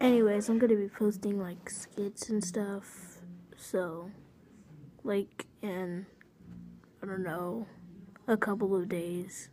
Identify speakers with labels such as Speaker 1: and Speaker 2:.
Speaker 1: Anyways, I'm gonna be posting like skits and stuff. So, like in, I don't know, a couple of days.